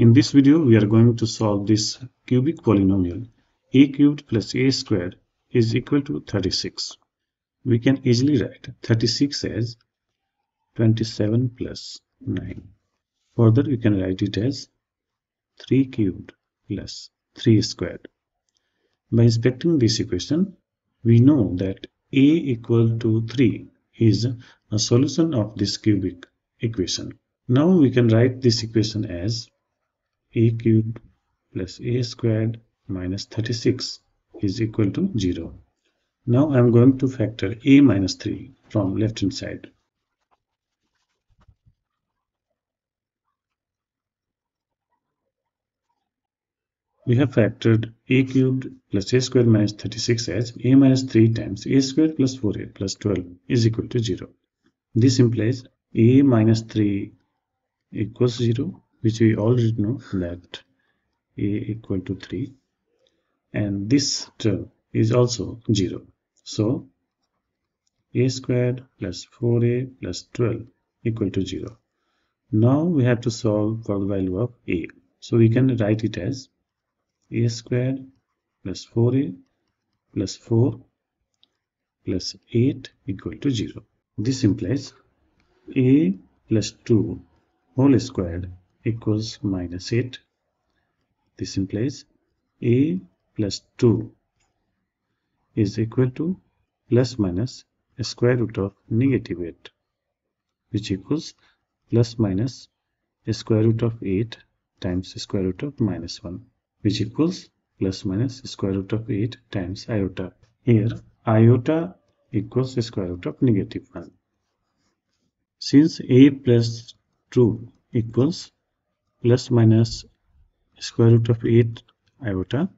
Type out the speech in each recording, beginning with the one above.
In this video, we are going to solve this cubic polynomial a cubed plus a squared is equal to 36. We can easily write 36 as 27 plus 9. Further, we can write it as 3 cubed plus 3 squared. By inspecting this equation, we know that a equal to 3 is a solution of this cubic equation. Now we can write this equation as a cubed plus a squared minus 36 is equal to 0. Now I am going to factor a minus 3 from left hand side. We have factored a cubed plus a squared minus 36 as a minus 3 times a squared plus 4a plus 12 is equal to 0. This implies a minus 3 equals 0 which we already know that a equal to 3 and this term is also 0 so a squared plus 4a plus 12 equal to 0 now we have to solve for the value of a. So we can write it as a squared plus 4a plus 4 plus 8 equal to 0 this implies a plus 2 whole squared equals minus 8. This implies a plus 2 is equal to plus minus square root of negative 8 which equals plus minus square root of 8 times square root of minus 1 which equals plus minus square root of 8 times iota. Here iota equals square root of negative 1. Since a plus 2 equals plus minus square root of 8 iota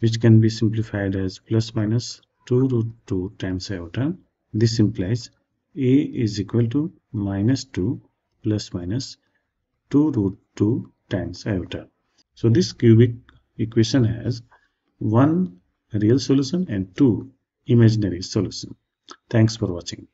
which can be simplified as plus minus 2 root 2 times iota. This implies a is equal to minus 2 plus minus 2 root 2 times iota. So this cubic equation has one real solution and two imaginary solution. Thanks for watching.